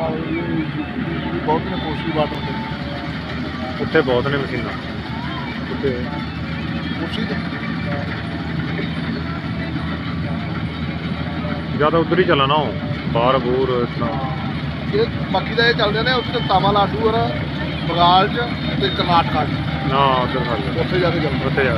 ਨਾਲ ਬਹੁਤ ਨੇ ਕੋਸ਼ੀ ਬਾਰਡਰ ਤੇ। ਉੱਥੇ ਬਹੁਤ ਨੇ ਮਸ਼ੀਨਾਂ ਉੱਥੇ ਕੋਸ਼ੀ ਤੇ। ਜ਼ਿਆਦਾ ਉਧਰ ਹੀ ਚੱਲਣਾ ਉਹ ਬਾਹਰ ਬੂਰ ਇਤਨਾ। ਇਹ ਬਾਕੀ ਦਾ ਇਹ ਚੱਲਦੇ ਨੇ ਉੱਥੇ ਤਾਮਿਲਨਾਡੂ ਔਰ ਬੰਗਾਲ ਚ ਤੇ ਕਰਨਾਟਕਾ ਚ। ਨਾ ਉਧਰ ਖਾ ਉੱਥੇ ਜਾ ਕੇ ਚੱਲਦੇ ਉੱਥੇ ਜਾ